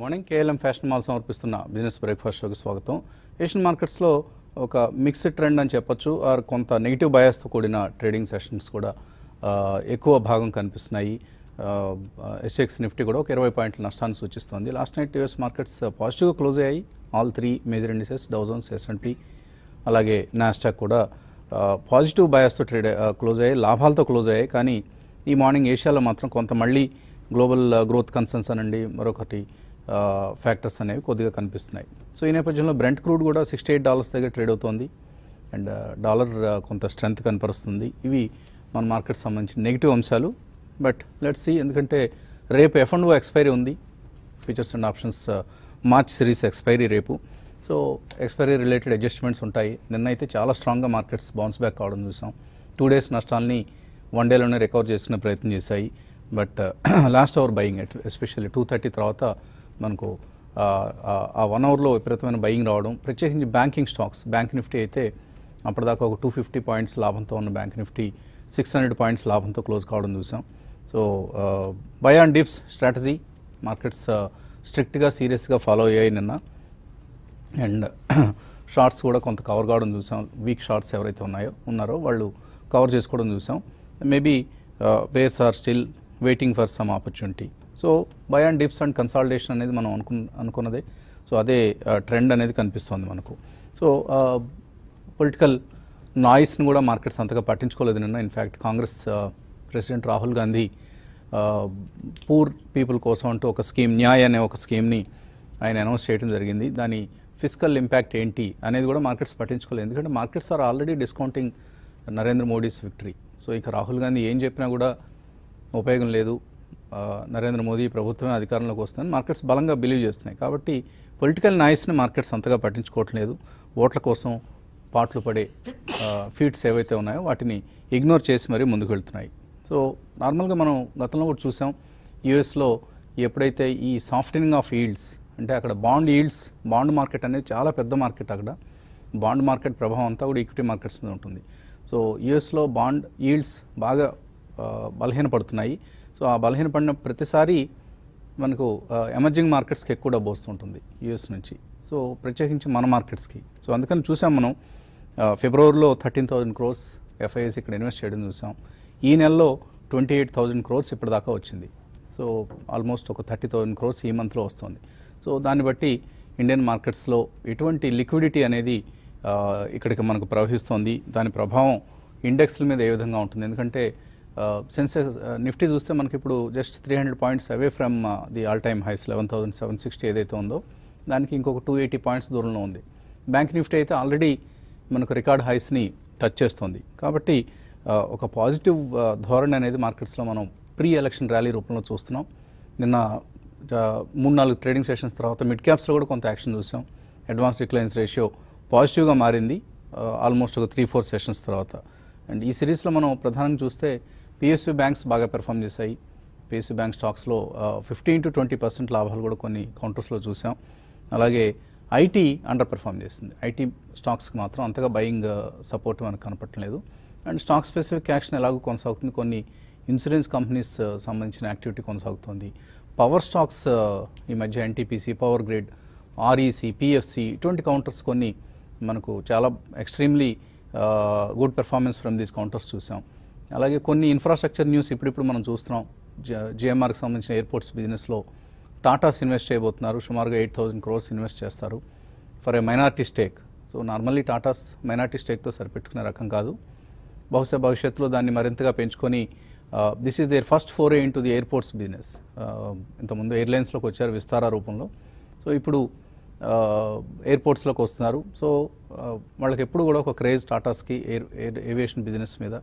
Good morning KLM fashion mall సమర్పిస్తున్న business breakfast షోకి స్వాగతం. ఏషియన్ మార్కెట్స్లో ఒక మిక్స్డ్ ట్రెండ్ అని చెప్పొచ్చు ఆర్ కొంత నెగిటివ్ బయాస్తో కూడిన ట్రేడింగ్ సెషన్స్ కూడా ఎక్కువ భాగం కనిపిస్తున్నాయి. ఎస్ఎక్స్ నిఫ్టీ కూడా ఒక ఇరవై పాయింట్ల నష్టాన్ని సూచిస్తోంది. లాస్ట్ నైట్ యూఎస్ మార్కెట్స్ పాజిటివ్గా క్లోజ్ అయ్యాయి. All three major indices Dow Jones S and P అలాగే నాస్టాక్ కూడా పాజిటివ్ బయాస్తో ట్రేడ్ క్లోజ్ అయ్యాయి లాభాలతో క్లోజ్ అయ్యాయి. కానీ ఈ మార్నింగ్ ఏషియాలో మాత్రం కొంత మళ్ళీ గ్లోబల్ గ్రోత్ కన్సర్న్స్ అనండి. మరొకటి ఫ్యాక్టర్స్ అనేవి కొద్దిగా కనిపిస్తున్నాయి. సో ఈ నేపథ్యంలో బ్రెంట్ క్రూడ్ కూడా సిక్స్టీ ఎయిట్ డాలర్స్ దగ్గర ట్రేడ్ అవుతోంది. అండ్ డాలర్ కొంత స్ట్రెంగ్త్ కనపరుస్తుంది. ఇవి మన మార్కెట్ సంబంధించిన నెగిటివ్ అంశాలు. బట్ లెట్స్ సి ఎందుకంటే రేపు ఎఫ్ అండ్ ఓ ఎక్స్పైరీ ఉంది. Futures and options March series expiry రేపు. సో ఎక్స్పైరీ రిలేటెడ్ అడ్జస్ట్మెంట్స్ ఉంటాయి. నిన్న అయితే చాలా స్ట్రాంగ్గా మార్కెట్స్ బౌన్స్ బ్యాక్ కావడం చూసాం. టూ డేస్ నష్టాలని వన్ డేలోనే రికవర్ చేసుకునే ప్రయత్నం చేశాయి. But last hour buying especially two thirty తర్వాత మనకు ఆ, వన్ అవర్లో విపరీతమైన బయింగ్ రావడం ప్రత్యేకించి బ్యాంకింగ్ స్టాక్స్ బ్యాంక్ నిఫ్టీ అయితే అప్పటిదాకా ఒక టూ ఫిఫ్టీ పాయింట్స్ లాభంతో ఉన్న bank Nifty six hundred points లాభంతో క్లోజ్ కావడం చూసాం. So buy and dips strategy markets స్ట్రిక్ట్గా సీరియస్గా ఫాలో అయ్యాయి నిన్న. అండ్ షార్ట్స్ కూడా కొంత కవర్ కావడం చూసాం. వీక్ షార్ట్స్ ఎవరైతే ఉన్నాయో ఉన్నారో వాళ్ళు కవర్ చేసుకోవడం చూసాం. Maybe bears are still waiting for some opportunity so buy and dips and consolidation అనేది మనం అనుకు అనుకున్నదే. సో అదే ట్రెండ్ అనేది కనిపిస్తుంది మనకు. సో పొలిటికల్ నాయిస్ని కూడా మార్కెట్స్ అంతగా పట్టించుకోలేదు నిన్న. In fact Congress president Rahul Gandhi poor people కోసం అంటూ ఒక స్కీమ్ న్యాయ్ అనే ఒక స్కీమ్ని ఆయన అనౌన్స్ చేయడం జరిగింది. దాని ఫిజికల్ ఇంపాక్ట్ ఏంటి అనేది కూడా మార్కెట్స్ పట్టించుకోలేదు. ఎందుకంటే markets are already discounting Narendra Modi's victory. So ఇక రాహుల్ గాంధీ ఏం చెప్పినా కూడా ఉపయోగం లేదు. నరేంద్ర మోదీ ప్రభుత్వమే అధికారంలోకి వస్తుందని మార్కెట్స్ బలంగా బిలీవ్ చేస్తున్నాయి. కాబట్టి పొలిటికల్ నాయిస్ని మార్కెట్స్ అంతగా పట్టించుకోవట్లేదు. ఓట్ల కోసం పాటలు పడే ఫీడ్స్ ఏవైతే ఉన్నాయో వాటిని ఇగ్నోర్ చేసి మరీ ముందుకు వెళ్తున్నాయి. సో నార్మల్గా మనం గతంలో కూడా చూసాం. యూఎస్లో ఎప్పుడైతే ఈ సాఫ్టనింగ్ ఆఫ్ ఈల్డ్స్ అంటే అక్కడ బాండ్ ఈల్డ్స్ బాండ్ మార్కెట్ అనేది చాలా పెద్ద మార్కెట్ అక్కడ. బాండ్ మార్కెట్ ప్రభావం అంతా కూడా ఈక్విటీ మార్కెట్స్ మీద ఉంటుంది. సో యూఎస్లో బాండ్ ఈల్డ్స్ బాగా బలహీనపడుతున్నాయి. సో ఆ బలహీనపడిన ప్రతిసారి మనకు ఎమర్జింగ్ మార్కెట్స్కి ఎక్కువ డబ్బు వస్తుంటుంది యూఎస్ నుంచి. సో ప్రత్యేకించి మన మార్కెట్స్కి సో అందుకని చూసాం మనం ఫిబ్రవరిలో థర్టీన్ థౌజండ్ క్రోర్స్ ఎఫ్ఐఎస్ ఇక్కడ ఇన్వెస్ట్ చేయడం చూసాం. ఈ నెలలో ట్వంటీ ఎయిట్ థౌజండ్ క్రోర్స్ ఇప్పటిదాకా వచ్చింది. సో ఆల్మోస్ట్ ఒక థర్టీ థౌజండ్ క్రోర్స్ ఈ మంత్లో వస్తుంది. సో దాన్ని బట్టి ఇండియన్ మార్కెట్స్లో ఎటువంటి లిక్విడిటీ అనేది ఇక్కడికి మనకు ప్రవహిస్తోంది. దాని ప్రభావం ఇండెక్స్ల మీద ఏ విధంగా ఉంటుంది? ఎందుకంటే సెన్సెక్స్ నిఫ్టీ చూస్తే మనకి ఇప్పుడు just three hundred points away from the all time highs eleven thousand seven sixty ఏదైతే ఉందో దానికి ఇంకొక టూ ఎయిటీ పాయింట్స్ దూరంలో ఉంది. బ్యాంక్ నిఫ్టీ అయితే ఆల్రెడీ మనకు రికార్డ్ హైస్ని టచ్ చేస్తుంది. కాబట్టి ఒక పాజిటివ్ ధోరణి అనేది మార్కెట్స్లో మనం ప్రీ ఎలక్షన్ ర్యాలీ రూపంలో చూస్తున్నాం. నిన్న మూడు నాలుగు ట్రేడింగ్ సెషన్స్ తర్వాత మిడ్ క్యాప్స్లో కూడా కొంత యాక్షన్ చూసాం. అడ్వాన్స్ డిక్లైన్స్ రేషియో పాజిటివ్గా మారింది ఆల్మోస్ట్ ఒక త్రీ ఫోర్ సెషన్స్ తర్వాత. అండ్ ఈ సిరీస్లో మనం ప్రధానంగా చూస్తే పిఎస్యూ బ్యాంక్స్ బాగా పెర్ఫామ్ చేశాయి. పిఎస్యూ బ్యాంక్ స్టాక్స్లో ఫిఫ్టీన్ టు ట్వంటీ పర్సెంట్ లాభాలు కూడా కొన్ని కౌంటర్స్లో చూసాం. అలాగే ఐటీ అండర్ పెర్ఫామ్ చేసింది. ఐటీ స్టాక్స్కి మాత్రం అంతగా బయింగ్ సపోర్ట్ మనకు కనపట్టలేదు అండ్ స్టాక్ స్పెసిఫిక్ యాక్షన్ ఎలాగో కొనసాగుతుంది. కొన్ని ఇన్సూరెన్స్ కంపెనీస్ సంబంధించిన యాక్టివిటీ కొనసాగుతుంది. పవర్ స్టాక్స్ ఈ మధ్య NTPC power grid REC PFC ఇటువంటి కౌంటర్స్ కొన్ని మనకు చాలా extremely good performance from these counters చూసాం. అలాగే కొన్ని ఇన్ఫ్రాస్ట్రక్చర్ న్యూస్ ఇప్పుడిప్పుడు మనం చూస్తున్నాం. జిఎంఆర్కి సంబంధించిన ఎయిర్పోర్ట్స్ బిజినెస్లో టాటాస్ ఇన్వెస్ట్ చేయబోతున్నారు. సుమారుగా ఎయిట్ థౌసండ్ క్రోర్స్ ఇన్వెస్ట్ చేస్తారు. For a minority stake so normally Tatas minority స్టేక్తో సరిపెట్టుకునే రకం కాదు. బహుశా భవిష్యత్తులో దాన్ని మరింతగా పెంచుకొని this is their first foray into the airports business ఇంతకుముందు ఎయిర్లైన్స్లోకి వచ్చారు విస్తార రూపంలో. సో ఇప్పుడు ఎయిర్పోర్ట్స్లోకి వస్తున్నారు. సో వాళ్ళకి ఎప్పుడు కూడా ఒక క్రేజ్ టాటాస్కి ఎయిర్ ఎయిర్ ఏవియేషన్ బిజినెస్ మీద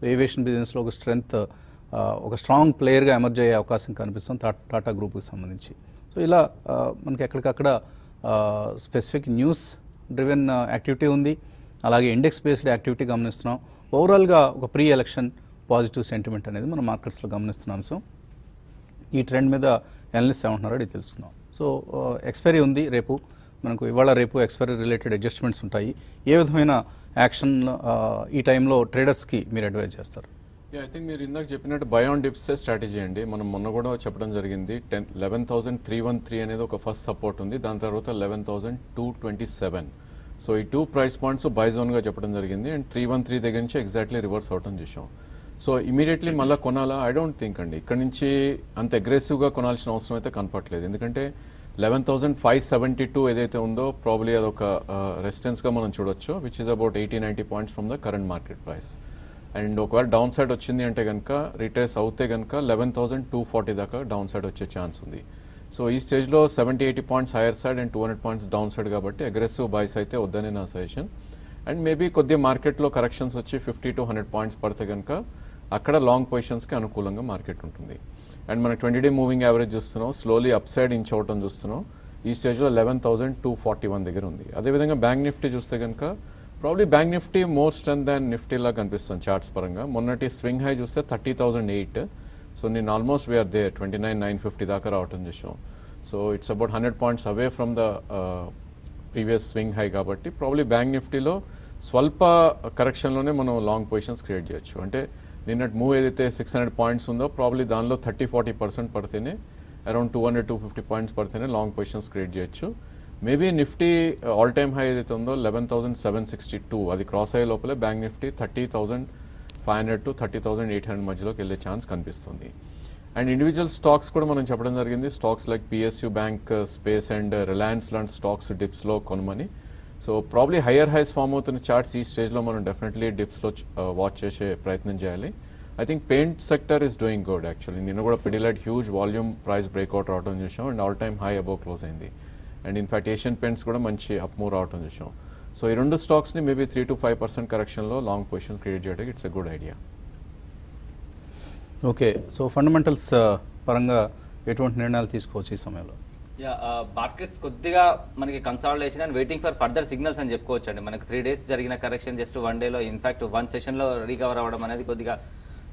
సో ఏవియేషన్ బిజినెస్లో ఒక స్ట్రెంగ్త్ ఒక స్ట్రాంగ్ ప్లేయర్గా ఎమర్జ్ అయ్యే అవకాశం కనిపిస్తుంది టా- టాటా గ్రూప్కి సంబంధించి. సో ఇలా మనకి ఎక్కడికక్కడ స్పెసిఫిక్ న్యూస్ డ్రివెన్ యాక్టివిటీ ఉంది. అలాగే ఇండెక్స్ బేస్డ్ యాక్టివిటీ గమనిస్తున్నాం. ఓవరాల్గా ఒక ప్రీ ఎలక్షన్ పాజిటివ్ సెంటిమెంట్ అనేది మనం మార్కెట్స్లో గమనిస్తున్నాం. సో ఈ ట్రెండ్ మీద ఎనలిస్ట్ ఏమంటున్నారో అది తెలుసుకుందాం. సో ఎక్స్పైరీ ఉంది రేపు. మనకు ఇవాళ రేపు ఎక్స్పైరీ రిలేటెడ్ అడ్జస్ట్మెంట్స్ ఉంటాయి. ఏ విధమైన యాక్షన్ ఈ టైంలో ట్రేడర్స్కి మీరు అడ్వైజ్ చేస్తారు. ఐ థింక్ మీరు ఇందాక చెప్పినట్టు బయాన్ డిప్స్ స్ట్రాటజీ అండి. మనం మొన్న కూడా చెప్పడం జరిగింది. Ten eleven thousand three one three అనేది ఒక ఫస్ట్ సపోర్ట్ ఉంది. దాని తర్వాత eleven thousand two twenty seven so ఈ టూ ప్రైస్ పాయింట్స్ బై జోన్గా చెప్పడం జరిగింది. అండ్ త్రీ వన్ త్రీ దగ్గర నుంచి ఎగ్జాక్ట్లీ రివర్స్ అవటం చూసాం సో ఇమీడియట్లీ మళ్ళీ కొనాలా? ఐ డోంట్ థింక్ అండి. ఇక్కడ నుంచి అంత అగ్రెసివ్గా కొనాల్సిన అవసరం అయితే కనపట్లేదు ఎందుకంటే eleven thousand five seventy two ఏదైతే ఉందో ప్రాబ్లీ అదొక రెసిస్టెన్స్గా మనం చూడొచ్చు which is about eighty ninety points from the current market price and ఒకవేళ డౌన్ సైడ్ వచ్చింది అంటే కనుక రిటైర్స్ అవుతే కనుక లెవెన్ థౌసండ్ టూ ఫార్టీ దాకా డౌన్ సైడ్ వచ్చే ఛాన్స్ ఉంది. సో ఈ స్టేజ్లో seventy eighty points higher side and two hundred points down side కాబట్టి అగ్రెసివ్ బాయ్స్ అయితే వద్దనే నా సజెషన్ అండ్ మేబీ కొద్దిగా మార్కెట్లో కరెక్షన్స్ వచ్చి ఫిఫ్టీ టు హండ్రెడ్ పాయింట్స్ పడితే కనుక అక్కడ లాంగ్ పొజిషన్స్కి అనుకూలంగా మార్కెట్ ఉంటుంది. అండ్ మనకు ట్వంటీ డే మూవింగ్ యావరేజ్ చూస్తున్నాం స్లోలీ అప్ సైడ్ ఇంచ్ అవటం చూస్తున్నాం. ఈ స్టేజ్లో eleven thousand two forty one దగ్గర ఉంది. అదేవిధంగా బ్యాంక్ నిఫ్టీ చూస్తే కనుక probably bank Nifty more strength than నిఫ్టీలా కనిపిస్తుంది చార్ట్స్ పరంగా. మొన్నటి స్వింగ్ హై చూస్తే థర్టీ థౌసండ్ ఎయిట్. సో నేను almost we are the twenty nine nine fifty దాకా రావటం చూసాం so it's about hundred points away from the previous swing high కాబట్టి probably bank నిఫ్టీలో స్వల్ప కరెక్షన్లోనే మనం లాంగ్ పొజిషన్స్ క్రియేట్ చేయొచ్చు. అంటే నిన్నటి మూవ్ ఏదైతే సిక్స్ హండ్రెడ్ పాయింట్స్ ఉందో ప్రాబ్లీ దానిలో థర్టీ ఫార్టీ పర్సెంట్ పడితేనే around two hundred to fifty points పడితేనే లాంగ్ పొజిషన్స్ క్రియేట్ చేయొచ్చు. Maybe Nifty all time high ఏదైతే ఉందో eleven thousand seven sixty two అది క్రాస్ అయ్యే లోపలే bank Nifty thirty thousand five hundred to thirty thousand eight hundred మధ్యలోకి వెళ్ళే chance కనిపిస్తుంది. అండ్ ఇండివిజువల్ స్టాక్స్ కూడా మనం చెప్పడం జరిగింది. Stocks like PSU bank space and Reliance లాంటి స్టాక్స్ డిప్స్లో కొనమని so probably higher highs form అవుతున్న చార్ట్స్ ఈ స్టేజ్లో మనం డెఫినెట్లీ డిప్స్లో వాచ్ చేసే ప్రయత్నం చేయాలి. I think paint sector is doing good actually నిన్న కూడా Pidilite huge volume price breakout రావడం చూసాం and all time high above close అయింది and in fact Asian Paints కూడా మంచి అప్ మూవ్ రావడం చూసాం. సో ఈ రెండు స్టాక్స్ని maybe three to five percent కరెక్షన్లో long position create చేయడానికి it's a good idea okay so fundamentals పరంగా ఎటువంటి నిర్ణయాలు తీసుకోవచ్చు ఈ సమయంలో? మార్కెట్స్ కొద్దిగా మనకి consolidation and waiting for further signals అని చెప్పుకోవచ్చు అండి మనకి త్రీ డేస్ జరిగిన కరెక్షన్ జస్ట్ వన్ డేలో ఇన్ఫాక్ట్ వన్ సెషన్లో రికవర్ అవ్వడం అనేది కొద్దిగా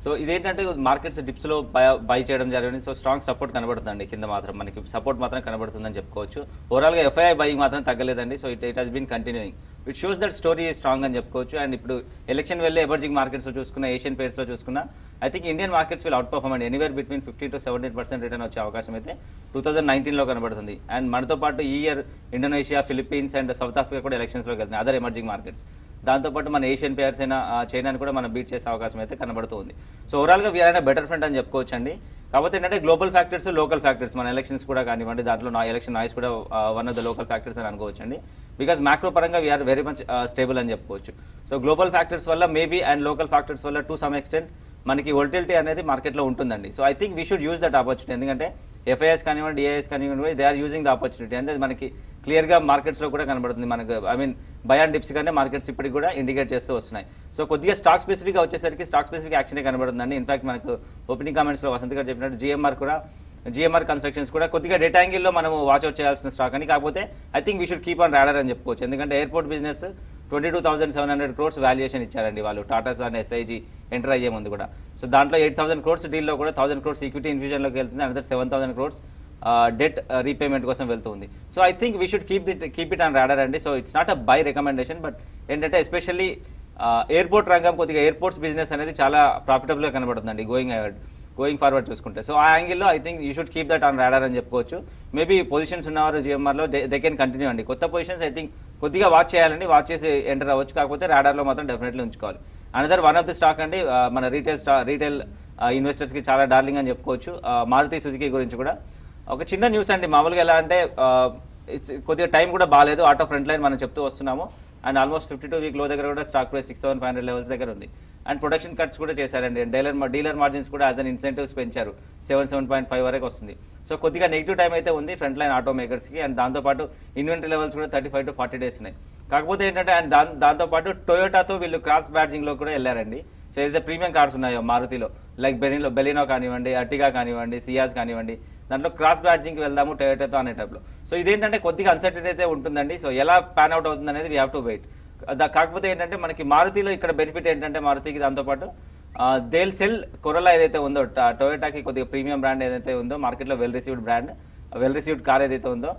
సో ఇదేంటంటే మార్కెట్స్ డిప్స్లో బై బై చేయడం జరిగింది. సో స్ట్రాంగ్ సపోర్ట్ కనబడుతుందండి కింద మాత్రం. మనకి సపోర్ట్ మాత్రం కనబడుతుందని చెప్పుకోవచ్చు. ఓవరాల్గా ఎఫ్ఐఐ బయింగ్ మాత్రం తగ్గలేదండి. So it it has been continuing it shows that story strong అని చెప్పుకోవచ్చు. అండ్ ఇప్పుడు ఎలక్షన్ వెళ్ళే ఎమర్జింగ్ మార్కెట్స్లో చూసుకున్న ఏషియన్ పేర్స్లో చూసుకున్న I think Indian markets will outperform and anywhere between fifty to seventeen percent return వచ్చే అవకాశం అయితే టూ థౌసండ్ నైన్టీన్లో కనబడుతుంది. అండ్ మనతో పాటు ఈ year Indonesia Philippines and South Africa కూడా ఎలక్షన్స్లోకి వెళ్తున్నాయి అదర్ ఎమర్జింగ్ మార్కెట్స్ దాంతోపాటు మన ఏషియన్ ప్లేయర్స్ అయినా చైనాని కూడా మనం బీట్ చేసే అవకాశం అయితే కనబడుతుంది సో ఓవరాల్గా వీఆర్ అయినా బెటర్ ఫ్రంట్ అని చెప్పుకోవచ్చండి. కాకపోతే ఏంటంటే గ్లోబల్ ఫ్యాక్టర్స్ లోకల్ ఫ్యాక్టర్స్ మన ఎలక్షన్స్ కూడా కానివ్వండి దాంట్లో నా ఎలక్షన్ నాయిస్ కూడా one of the local factors అని అనుకోవచ్చు అండి బికాస్ మ్యాక్రో పరంగా we are very much stable అని చెప్పుకోవచ్చు. సో గ్లోబల్ ఫ్యాక్టర్స్ వల్ల మేబీ అండ్ లోకల్ ఫ్యాక్టర్స్ వల్ల టు సమ్ ఎక్స్టెంట్ మనకి వోల్టిలిటీ అనేది మార్కెట్లో ఉంటుందండి. So I think we should use that opportunity ఎందుకంటే ఎఫ్ఐఎస్ కానివ్వండి డిఐఎస్ కానివ్వండి they are using the opportunity అంటే మనకి క్లియర్గా మార్కెట్స్లో కూడా కనబడుతుంది. మనకు I mean buy on dips కానీ మార్కెట్స్ ఇప్పటికి కూడా ఇండికేట్ చేస్తూ వస్తున్నాయి. సో కొద్దిగా స్టాక్ స్పెసిఫిక్గా వచ్చేసరికి స్టాక్ స్పెసిఫిక్ యాక్షనే కనబడుతుందండి. ఇన్ఫాక్ట్ మనకు ఓపెనింగ్ కామెంట్స్లో వసంత్ గారు చెప్పినట్టు జిఎంఆర్ కూడా జిఎంఆర్ కన్స్ట్రక్షన్స్ కూడా కొద్దిగా డేటా యాంగిల్లో మనం వాచ్ అవుట్ చేయాల్సిన స్టాక్ అని. కాకపోతే I think we should keep on radar అని చెప్పుకోవచ్చు. ఎందుకంటే airport business twenty two thousand seven hundred crores valuation ఇచ్చారండి వాళ్ళు. టాటాస్ అండ్ ఎస్ఐజీ ఎంటర్ అయ్యే ముందు కూడా. సో దాంట్లో ఎయిట్ థౌసండ్ క్రోడ్స్ డీల్లో కూడా థౌసండ్ క్రోడ్స్ ఈక్విటీ ఇన్ఫ్యూజన్లోకి వెళ్తుంది. Another seven thousand crores debt repayment కోసం వెళ్తుంది. So I think we should keep the keep it on radar అండి so it's not a buy recommendation but ఏంటంటే especially airport uh, రంగం కొద్దిగా airports business అనేది చాలా ప్రాఫిటబుల్గా కనబడుతుందండి గోయింగ్ గోయింగ్ ఫార్వర్డ్ చూసుకుంటే. సో ఆ యాంగిల్లో I think you should keep that on radar అని చెప్పుకోవచ్చు. మేబీ పొజిషన్స్ ఉన్నవారు జిఎంఆర్లో దే కెన్ కంటిన్యూ అండి కొత్త పొజిషన్స్ ఐ థింక్ కొద్దిగా వాచ్ చేయాలండి. వాచ్ చేసి ఎంటర్ అవ్వచ్చు. కాకపోతే రాడార్లో మాత్రం డెఫినెట్లీ ఉంచుకోవాలి. Another one of the stock అండి మన రీటైల్ స్టా రీటైల్ ఇన్వెస్టర్స్కి చాలా డార్లింగ్ అని చెప్పుకోవచ్చు. మారుతి సుజుకి గురించి కూడా. ఒక చిన్న న్యూస్ అండి మామూలుగా ఎలా అంటే ఇట్స్ కొద్దిగా టైం కూడా బాగాలేదు ఆటో ఫ్రంట్ లైన్ మనం చెప్తూ వస్తున్నాము. అండ్ ఆల్మోస్ట్ ఫిఫ్టీ టూ వీక్లో దగ్గర కూడా stock price six thousand five hundred levels దగ్గర ఉంది. అండ్ ప్రొడక్షన్ కట్స్ కూడా చేశారండి. డీలర్ డీలర్ మార్జిన్స్ కూడా యాజ్ అన్ ఇన్సెంటివ్స్ పెంచారు. సెవెన్ సెవెన్ పాయింట్ ఫైవ్ వరకు వస్తుంది. సో కొద్దిగా నెగిటివ్ టైం అయితే ఉంది ఫ్రంట్ లైన్ ఆటో మేకర్స్కి అండ్ దాంతోపాటు ఇన్వెంటరీ లెవెల్స్ కూడా thirty five to forty days ఉన్నాయి. కాకపోతే ఏంటంటే అండ్ దాని దాంతోపాటు టొయోటాతో వీళ్ళు క్రాస్ బ్యాడ్జింగ్లో కూడా వెళ్ళారండి. సో ఏదైతే ప్రీమియం కార్స్ ఉన్నాయో మారుతిలో లైక్ బెలినో బెలినో కానివ్వండి అర్టిగా కానివ్వండి సియాస్ కానివ్వండి దాంట్లో క్రాస్ బ్యాడ్జింగ్కి వెళ్దాము టొయోటాతో అనే టైప్లో. సో ఇదేంటంటే కొద్దిగా అన్సర్టన్ అయితే ఉంటుందండి. సో ఎలా ప్యాన్ అవుట్ అవుతుంది అనేది వీ హ్యావ్ టు వెయిట్ కాకపోతే ఏంటంటే మనకి మారుతిలో ఇక్కడ బెనిఫిట్ ఏంటంటే మారుతికి దాంతోపాటు దేల్ సెల్ కొరలా ఏదైతే ఉందో టొయోటాకి కొద్దిగా ప్రీమియం బ్రాండ్ ఏదైతే ఉందో మార్కెట్లో well received brand well received car ఏదైతే ఉందో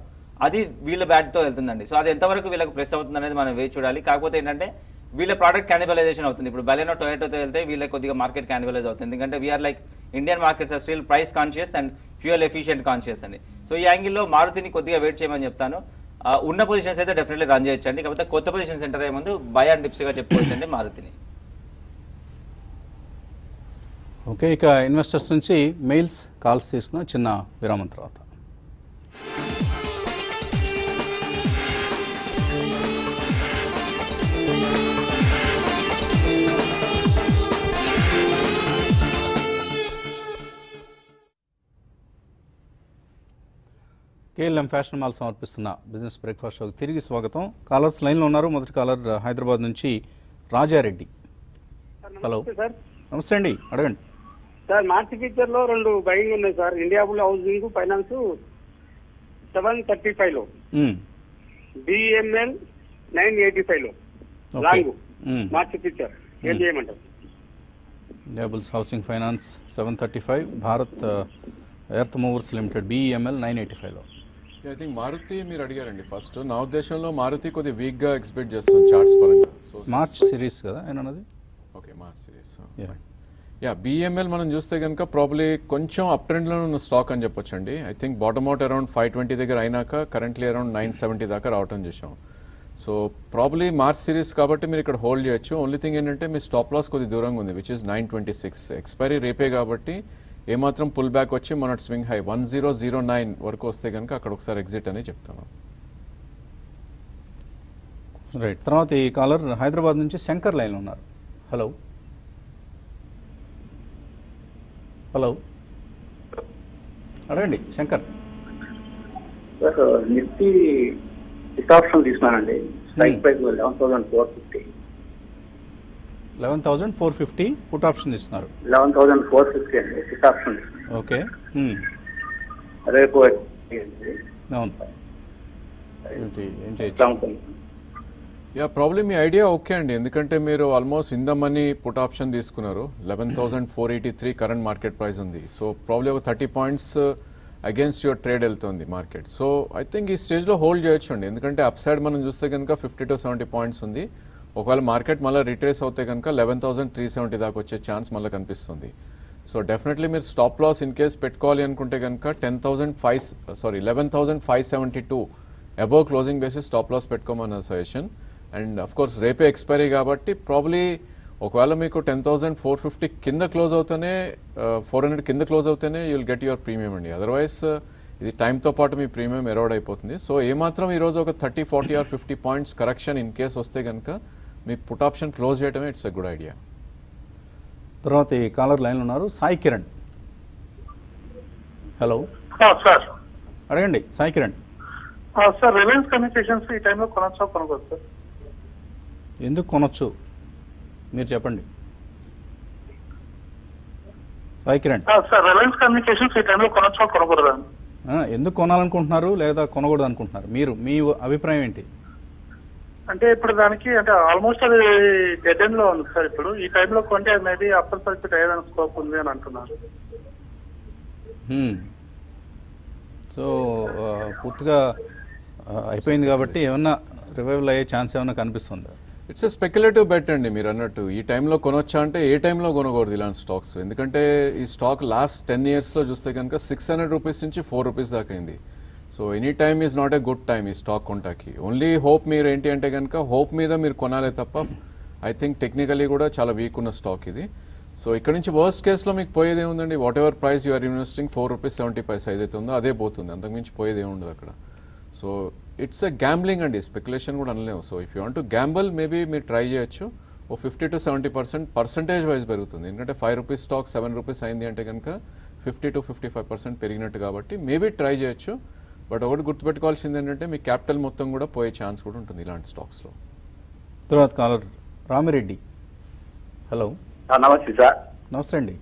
అది వీళ్ళ బ్యాట్తో వెళ్తుందండి. సో అది ఎంతవరకు వీళ్ళకి ప్రెస్ అవుతుంది అనేది మనం వేచి చూడాలి. కాకపోతే ఏంటంటే వీళ్ళ ప్రోడక్ట్ క్యానిబలైజేషన్ అవుతుంది. ఇప్పుడు బలెనో టొయోటోతో వెళ్తే వీళ్ళకి కొద్దిగా మార్కెట్ క్యానిబలైజ్ అవుతుంది. ఎందుకంటే we are like Indian markets are still price conscious and fuel efficient conscious అండి. సో ఈ యాంగిల్లో మారుతిని కొద్దిగా వెయిట్ చేయమని చెప్తాను. ఉన్న పొజిషన్స్ అయితే డెఫినెట్లీ రన్ చేయొచ్చండి. కాకపోతే కొత్త పొజిషన్ సెంటర్ అయ్యే ముందు బై అండ్ డిప్స్గా చెప్పుకోవచ్చండి మారుతిని. ఓకే ఇక ఇన్వెస్టర్స్ నుంచి మెయిల్స్ కాల్స్ తీసుకున్న చిన్న విరామం తర్వాత. కేఎల్ఎం ఫ్యాషన్ మాల్ సమర్పిస్తున్న బిజినెస్ బ్రేక్ఫాస్ట్ షోకి తిరిగి స్వాగతం. కాలర్స్ లైన్లో ఉన్నారు మొదటి కాలర్ హైదరాబాద్ నుంచి రాజారెడ్డి. హలో. నమస్తే అండి అడగండి. సార్ మార్చి ఫీచర్లో రెండు బయింగ్ ఉన్నాయి sir. India bull housing finance seven thirty ఫైవ్లో. బిఎంఎల్ నైన్ ఎయిటీ ఫైవ్లో. లాంగ్. మార్చి ఫీచర్. ఏం చేయమంటారు? Housing finance seven thirty five Bharat Earth Movers Limited BEML nine eighty ఫైవ్లో ఐ థింక్ మారుతి మీరు అడిగారండి ఫస్ట్ నా ఉద్దేశంలో మారుతి కొద్దిగా వీక్గా ఎక్స్పెక్ట్ చేస్తుంది చార్ట్స్ పరంగా. సో మార్చ్ సిరీస్ కదా ఆయన అన్నది? Okay March series. Yeah BEML మనం చూస్తే కనుక ప్రాబ్లీ కొంచెం అప్ ట్రెండ్లో ఉన్న స్టాక్ అని చెప్పొచ్చండి. I think bottom out around five twenty దగ్గర అయినాక కరెంట్లీ అరౌండ్ నైన్ సెవెంటీ దాకా రావటం చేసాం సో ప్రాబ్లీ మార్చ్ సిరీస్ కాబట్టి మీరు ఇక్కడ హోల్డ్ చేయొచ్చు. ఓన్లీ థింగ్ ఏంటంటే మీ స్టాప్ లాస్ కొద్ది దూరంగా ఉంది which is nine twenty six expiry రేపే కాబట్టి ఏమాత్రం పుల్ బ్యాక్ వచ్చి మన swing high one zero zero nine వరకు వస్తే కనుక అక్కడ ఒకసారి ఎగ్జిట్ అని చెప్తాను రైట్ తర్వాత ఈ కాలర్ హైదరాబాద్ నుంచి శంకర్ లైన్లో ఉన్నారు. హలో హలో అడగండి శంకర్. సార్ నిఫ్టీ తీసుకున్నానండి strike price eleven thousand four fifty eleven thousand four fifty put option ఇస్తున్నారు. లెవెన్ థౌసండ్ ఫోర్ ఫిఫ్టీ అండి హిట్ ఆప్షన్. ఓకే. రేపు అవును. ఏం చేయొచ్చు? యా ప్రాబ్లీ మీ ఐడియా ఓకే అండి. ఎందుకంటే మీరు almost in the money put option తీసుకున్నారు. Eleven thousand four eighty three current market price ఉంది. సో ప్రాబ్లీ ఒక thirty points against your trade వెళ్తుంది మార్కెట్. సో ఐ థింక్ ఈ స్టేజ్లో హోల్డ్ చేయొచ్చు అండి. ఎందుకంటే అప్ సైడ్ మనం చూస్తే కనుక ఫిఫ్టీ టు సెవెంటీ పాయింట్స్ ఉంది. ఒకవేళ మార్కెట్ మళ్ళీ రిట్రేస్ అవుతే కనుక లెవెన్ థౌసండ్ త్రీ సెవెంటీ దాకా వచ్చే ఛాన్స్ మళ్ళీ కనిపిస్తుంది. సో డెఫినెట్లీ మీరు స్టాప్ లాస్ ఇన్ కేస్ పెట్టుకోవాలి అనుకుంటే కనుక ten thousand five sorry eleven thousand five seventy two above closing basis stop loss పెట్టుకోమన్న suggestion and of course రేపే ఎక్స్పైరీ కాబట్టి ప్రాబ్లీ ఒకవేళ మీకు టెన్ థౌసండ్ ఫోర్ ఫిఫ్టీ కింద క్లోజ్ అవుతేనే ఫోర్ హండ్రెడ్ కింద close అవుతేనే you will get your premium అండి. Otherwise ఇది టైంతో పాటు మీ ప్రీమియం ఎరోడ్ అయిపోతుంది. సో ఏమాత్రం ఈరోజు ఒక thirty forty or fifty points correction in case వస్తే కనుక మీ పుట్ ఆప్షన్ క్లోజ్ చేయడమే ఇట్స్ ఎ గుడ్ ఐడియా తర్వాత ఈ కాలర్ లైన్లో ఉన్నారు సాయి కిరణ్. Hello sir. అడగండి Sai Kiran. Sir Reliance communications ఈ టైంలో కొనొచ్చా కొనుక్కోవచ్చు సార్? ఎందుకు కొనొచ్చు? మీరు చెప్పండి. Sai Kiran. Sir Reliance communications ఈ టైంలో కొనొచ్చా కొనకూడదా? ఎందుకు కొనాలనుకుంటున్నారు లేదా కొనకూడదు అనుకుంటున్నారు మీరు మీ అభిప్రాయం ఏంటి? అంటే ఇప్పుడు దానికి అంటే ఆల్మోస్ట్ అది డెడ్ ఎండ్లో ఉంది సార్ ఇప్పుడు. ఈ టైంలో కొంటే మేబీ అప్పర్ సర్క్యూట్ అయ్యేదానికి స్కోప్ ఉంది అని అంటున్నారు. హ్మ్. సో ఆ, పూర్తిగా ఆ, అయిపోయింది కాబట్టి ఏమన్నా రివైవల్ అయ్యే ఛాన్స్ ఏమైనా కనిపిస్తుందా? ఇట్స్ ఎ స్పెక్యులేటివ్ బెట్ అండి మీరు అన్నట్టు. ఈ టైంలో కొనొచ్చా అంటే ఏ టైంలో కొనకూడదు ఇలాంటి స్టాక్స్ ఎందుకంటే ఈ స్టాక్ లాస్ట్ టెన్ ఇయర్స్లో చూస్తే కనుక సిక్స్ హండ్రెడ్ రూపీస్ నుంచి ఫోర్ రూపీస్ దాకా అయింది. So any time is not a good time ఈ స్టాక్ కొంటాకి ఓన్లీ హోప్ మీరు ఏంటి అంటే కనుక హోప్ మీద మీరు కొనాలే తప్ప ఐ థింక్ టెక్నికలీ కూడా చాలా వీక్ ఉన్న స్టాక్ ఇది. సో ఇక్కడ నుంచి వర్స్ట్ కేసులో మీకు పోయేది ఏముందండి? Whatever price you are investing four rupees seventy paise ఏదైతే ఉందో అదే పోతుంది. అంతకుమించి పోయేది ఏముండదు అక్కడ. సో ఇట్స్ ఎ గ్యాంబ్లింగ్ అండి. స్పెక్యులేషన్ కూడా అనలేము. So if you want to gamble maybe మీరు ట్రై చేయొచ్చు. ఓ fifty to seventy percent percentage wise పెరుగుతుంది. ఎందుకంటే five rupees stock seven rupees అయింది అంటే కనుక fifty to fifty five percent పెరిగినట్టు కాబట్టి మేబీ ట్రై చేయొచ్చు. బట్ ఒకటి గుర్తుపెట్టుకోవాల్సింది ఏంటంటే మీ క్యాపిటల్ మొత్తం కూడా పోయే ఛాన్స్ కూడా ఉంటుంది ఇలాంటి స్టాక్స్లో తర్వాత కాలర్ రామిరెడ్డి. హలో. నమస్తే సార్. నమస్తే అండి.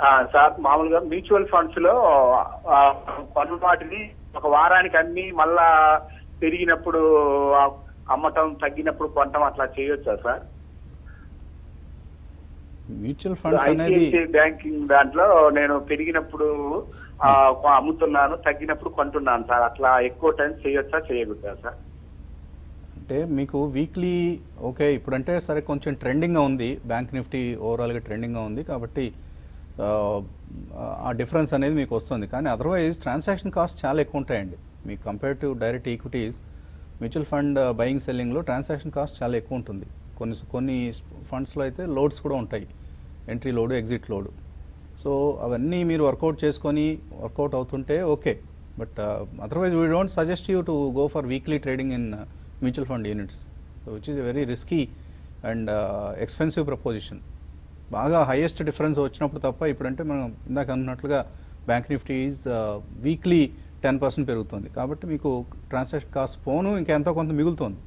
ఆ, సార్ మామూలుగా మ్యూచువల్ ఫండ్స్లో ఆ, కొన్న వాటిని ఒక వారానికి అమ్మి మళ్ళా పెరిగినప్పుడు అమ్మటం తగ్గినప్పుడు కొనటం అట్లా చేయొచ్చా సార్? మ్యూచువల్ ఫండ్స్ అనేది బ్యాంకింగ్ దాంట్లో నేను పెరిగినప్పుడు అమ్ముతున్నాను తగ్గినప్పుడు కొంటున్నాను సార్. అట్లా ఎక్కువ టైం చేయొచ్చా చేయకూడదా సార్? అంటే మీకు వీక్లీ ఓకే ఇప్పుడంటే సరే కొంచెం ట్రెండింగ్గా ఉంది. బ్యాంక్ నిఫ్టీ ఓవరాల్గా ట్రెండింగ్గా ఉంది కాబట్టి ఆ, డిఫరెన్స్ అనేది మీకు వస్తుంది. కానీ అదర్వైజ్ ట్రాన్సాక్షన్ కాస్ట్ చాలా ఎక్కువ ఉంటాయండి. మీ compare to direct equities mutual fund buying సెల్లింగ్లో transaction cost చాలా ఎక్కువ ఉంటుంది. కొన్ని కొన్ని ఫండ్స్లో అయితే లోడ్స్ కూడా ఉంటాయి. Entry load exit load. So అవన్నీ మీరు వర్కౌట్ చేసుకొని వర్కౌట్ అవుతుంటే okay. But otherwise we don't suggest you to go for weekly trading in mutual fund units which is very risky and expensive proposition బాగా highest difference వచ్చినప్పుడు తప్ప ఇప్పుడంటే మనం ఇందాక అన్నట్లుగా bank Nifty is weekly ten percent పెరుగుతుంది. కాబట్టి మీకు ట్రాన్సాక్షన్ కాస్ట్ పోను ఇంకెంతో కొంత మిగులుతుంది.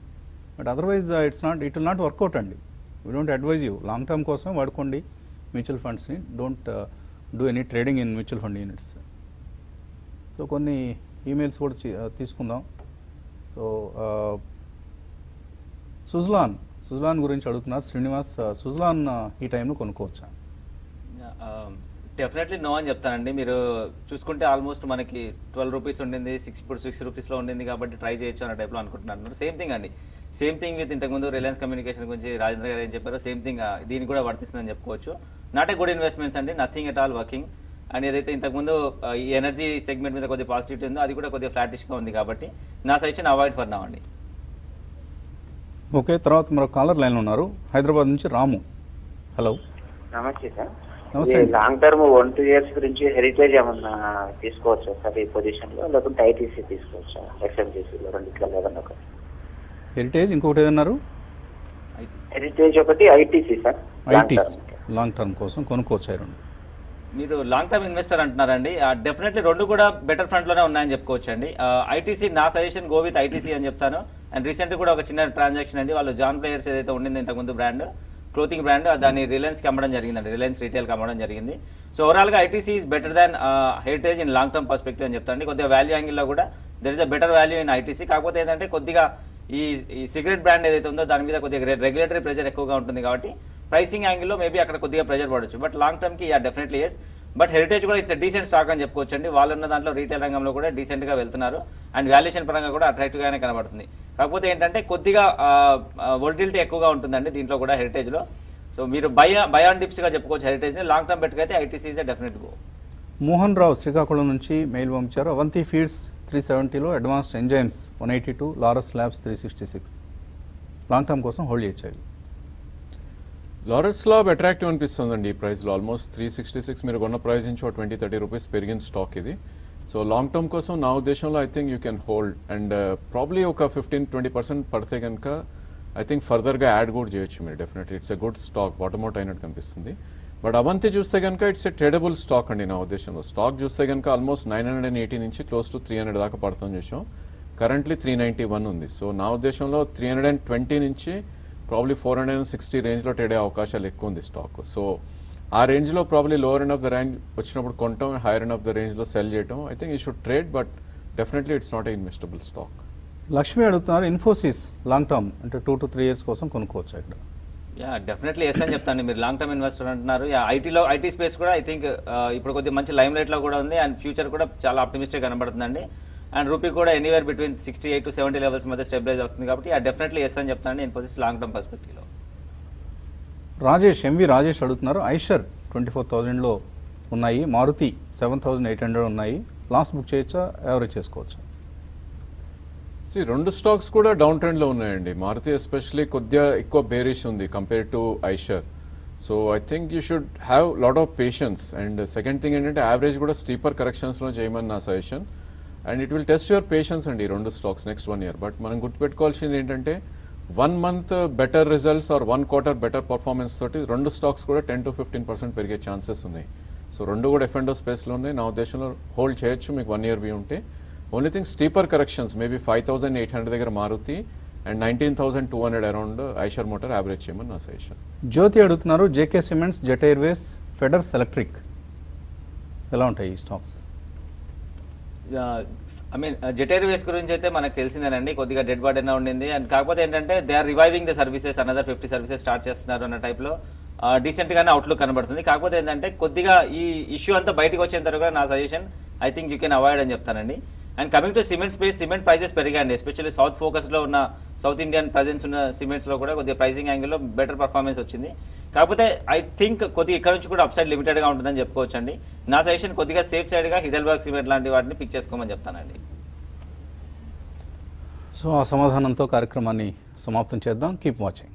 But otherwise it's not it will not work out అండి. We don't advise you long term కోసం వాడుకోండి. Mutual ఫండ్స్ని don't do any trading in mutual fund units so కొన్ని ఈమెయిల్స్ కూడా uh, తీసుకుందాం. సో సుజ్లాన్ సుజ్లాన్ గురించి అడుగుతున్నారు. శ్రీనివాస్ uh, సుజ్లాన్ uh, ఈ టైంలో కొనుక్కోవచ్చా? డెఫినెట్లీ నో um, అని చెప్తానండి. మీరు చూసుకుంటే ఆల్మోస్ట్ మనకి ట్వెల్వ్ రూపీస్ ఉండింది సిక్స్ ఇప్పుడు సిక్స్ రూపీస్లో ఉండింది కాబట్టి ట్రై చేయొచ్చు అనే టైప్లో అనుకుంటున్నాను. సేమ్ థింగ్ అండి. సేమ్ థింగ్ విత్ ఇంతకుముందు రిలయన్స్ కమ్యూనికేషన్ గురించి రాజేంద్ర గారు ఏం చెప్పారో సేమ్ థింగ్ దీనికి కూడా వర్తిస్తుందని చెప్పుకోవచ్చు. నాట్ ఏ గుడ్ ఇన్వెస్ట్మెంట్స్ అండి nothing at all working and ఏదైతే ఇంతకుముందు ఆ, ఈ ఎనర్జీ సెగ్మెంట్ మీద కొద్దిగా పాజిటివిటీ ఉందో అది కూడా కొద్దిగా ఫ్లాటిష్గా ఉంది కాబట్టి నా సజెషన్ అవాయిడ్ ఫర్ నా అండి ఓకే తర్వాత మరో కాలర్ లైన్లో ఉన్నారు. హైదరాబాద్ నుంచి రాము. హలో నమస్తే సార్. నమస్తే. Long term one two years గురించి హెరిటేజ్ ఏమన్నా తీసుకోవచ్చా సార్ ఈ పొజిషన్లో? లేకుంటే ఐటీసీ తీసుకోవచ్చా? ఎక్స్ఎంటీసీలో రెండిట్లో లేదన్నా ఒకటి. హెరిటేజ్ ఇంకొకటి ఏదన్నారు? హెరిటేజ్ ఒకటి ITC sir. ITC long term కోసం కొనుక్కోవచ్చు మీరు లాంగ్ టర్మ్ ఇన్వెస్టర్ అంటున్నారండి. డెఫినెట్లీ రెండు కూడా బెటర్ ఫ్రంట్లోనే ఉన్నాయని చెప్పుకోవచ్చు అండి ఐటీసీ నా సజెషన్ గో విత్ ఐటీసీ అని చెప్తాను. అండ్ రీసెంట్ కూడా ఒక చిన్న ట్రాన్సాక్షన్ అండి. వాళ్ళు జాన్ ప్లేయర్స్ ఏదైతే ఉండింది ఇంతకుముందు బ్రాండ్ క్లోతింగ్ బ్రాండ్ దాన్ని రిలయన్స్కి అమ్మడం జరిగిందండి. రిలయన్స్ రీటైల్కి అమ్మడం జరిగింది. సో ఓవరాల్గా ITC is better than Heritage in long term perspective అని చెప్తాను కొద్దిగా వాల్యూ యాంగిల్లో కూడా there is a better value in ITC కాకపోతే ఏంటంటే కొద్దిగా ఈ ఈ సిగరెట్ బ్రాండ్ ఏదైతే ఉందో దాని మీద కొద్దిగా రెగ్యులేటరీ ప్రెజర్ ఎక్కువగా ఉంటుంది కాబట్టి ప్రైసింగ్ యాంగిల్లో మేబీ అక్కడ కొద్దిగా ప్రెజర్ పడవచ్చు but long టర్మ్కి ya definitely yes but Heritage కూడా ఇట్స్ డీసెంట్ స్టాక్ అని చెప్పుకోవచ్చు అండి వాళ్ళు ఉన్న దాంట్లో రీటైల్ రంగంలో కూడా డీసెంట్గా వెళ్తున్నారు. అండ్ వాల్యుయేషన్ పరంగా కూడా అట్రాక్టివ్ గానే కనబడుతుంది. కాకపోతే ఏంటంటే కొద్దిగా వొలిటిలిటీ ఎక్కువగా ఉంటుందండి దీంట్లో కూడా హెరిటేజ్లో. సో మీరు బయ బయాన్ డిప్స్గా చెప్పుకోవచ్చు హెరిటేజ్ని. Long term పెట్టుకైతే ITC definite go Mohan Rao Srikakulam నుంచి మెయిల్ పంపించారు. Avanthi feeds three సెవెంటీలో advanced enzymes one eighty two Laurus labs three sixty six long term కోసం హోల్డ్ చేయొచ్చు లారెన్స్ లాబ్ అట్రాక్టివ్ అనిపిస్తుందండి ఈ ప్రైస్లో ఆల్మోస్ట్ త్రీ సిక్స్టీ సిక్స్ మీరు కొన్న price నుంచి ఒక ట్వంటీ థర్టీ రూపీస్ పెరిగిన స్టాక్ ఇది. సో లాంగ్ టర్మ్ కోసం నా ఉద్దేశంలో I think you can hold and probably ఒక ఫిఫ్టీన్ ట్వంటీ పర్సెంట్ పడితే కనుక ఐ థింక్ ఫర్దర్గా యాడ్ కూడా చేయొచ్చు మీరు definitely it's a good stock bottom out అయినట్టు కనిపిస్తుంది. బట్ అవంతి చూస్తే కనుక ఇట్స్ ఎ ట్రేడబుల్ స్టాక్ అండి నా ఉద్దేశంలో. స్టాక్ చూస్తే కనుక almost nine hundred and eighty నుంచి క్లోజ్ టు త్రీ హండ్రెడ్ దాకా పడుతుంది చూసాం కరెంట్లీ త్రీ నైంటీ వన్ ఉంది. సో నా ఉద్దేశంలో త్రీ హండ్రెడ్ అండ్ ట్వంటీ నుంచి probably four hundred and sixty రేంజ్లో ట్రేడ్ అయ్యే అవకాశాలు ఎక్కువ ఉంది స్టాక్ సో ఆ రేంజ్లో probably lower end of the range వచ్చినప్పుడు కొనటం హైయర్ ఎండ్ ఆఫ్ ద రేంజ్లో సెల్ చేయటం. I think you should trade but definitely it's not a investable stock Lakshmi అడుగుతున్నారు ఇన్ఫోసిస్ లాంగ్ టర్మ్ అంటే టూ టు త్రీ ఇయర్స్ కోసం కొనుక్కోవచ్చు ఇక్కడ? Ya definitely yes అని చెప్తాను. మీరు లాంగ్ టర్మ్ ఇన్వెస్టర్ అంటున్నారు. యా ఐటీలో ఐటీ స్పేస్ కూడా ఐ థింక్ ఇప్పుడు కొద్దిగా మంచి లైమ్ లైట్లో కూడా ఉంది. అండ్ ఫ్యూచర్ కూడా చాలా ఆప్టిమిస్టిక్ కనబడుతుందండి. అండ్ రూపీ కూడా anywhere between sixty eight to seventy levels మధ్య స్టెబిలైజ్ అవుతుంది కాబట్టి ఆ డెఫినెట్లీ ఎస్ అని చెప్తాను ఇన్ఫోసిస్ లాంగ్ టర్మ్ పర్స్పెక్టివ్లో రాజేష్ ఎంవి రాజేష్ అడుగుతున్నారు. ఐషర్ ట్వంటీ ఫోర్ థౌజండ్లో ఉన్నాయి. Maruti seven thousand eight hundred ఉన్నాయి. లాస్ట్ బుక్ చేయొచ్చా? యావరేజ్ చేసుకోవచ్చా? సి రెండు స్టాక్స్ కూడా డౌన్ ట్రెండ్లో ఉన్నాయండి. మారుతి ఎస్పెషలీ కొద్దిగా ఎక్కువ బేరిష్ ఉంది compare to Eicher so I think you should have lot of patience and second thing ఏంటంటే యావరేజ్ కూడా స్టీపర్ కరెక్షన్స్లో చేయమని నా suggestion and it will test your patience అండి ఈ రెండు stocks next one year but మనం గుర్తుపెట్టుకోవాల్సింది ఏంటంటే one month better results are one quarter better performance తోటి రెండు స్టాక్స్ కూడా టెన్ టు ఫిఫ్టీన్ పర్సెంట్ పెరిగే ఛాన్సెస్ ఉన్నాయి. సో రెండు కూడా ఎఫెండో స్పేస్లో ఉన్నాయి. నా ఉద్దేశంలో హోల్డ్ చేయొచ్చు. మీకు వన్ ఇయర్ బి ఉంటే. Only thing steeper corrections maybe five thousand eight hundred దగ్గర Maruti and nineteen thousand two hundred around Eicher motor average చేయమని నా సజెషన్ జ్యోతి అడుగుతున్నారు JK cements Jet Airways Fedders electric ఎలా ఉంటాయి ఈ స్టాక్స్ ఐ మీన్ జెటేర్ గురించి అయితే మనకు తెలిసిందేనండి. కొద్దిగా డెడ్ బాడీనా ఉండింది. అండ్ కాకపోతే ఏంటంటే they are reviving the services another fifty services start చేస్తున్నారు అన్న టైప్లో డీసెంట్గానే అవుట్లుక్ కనబడుతుంది. కాకపోతే ఏంటంటే కొద్దిగా ఈ ఇష్యూ అంతా బయటకు వచ్చేంత తర్వాత నా suggestion I think you can avoid అని చెప్తానండి. And coming to cement space cement prices పెరిగాయండి. Especially south ఫోకస్లో ఉన్న సౌత్ ఇండియన్ ప్రజెన్స్ ఉన్న సిమెంట్స్లో కూడా కొద్దిగా ప్రైసింగ్ యాంగిల్లో బెటర్ పర్ఫార్మెన్స్ వచ్చింది. కాకపోతే ఐ థింక్ కొద్దిగా ఇక్కడ నుంచి కూడా అప్సైడ్ లిమిటెడ్గా ఉంటుందని చెప్పుకోవచ్చండి. నా సజెషన్ కొద్దిగా సేఫ్ సైడ్గా హిడల్బర్గ్ సిమెంట్ లాంటి వాటిని పిక్ చేసుకోమని చెప్తానండి. సో ఆ సమాధానంతో కార్యక్రమాన్ని సమాప్తం చేద్దాం. Keep watching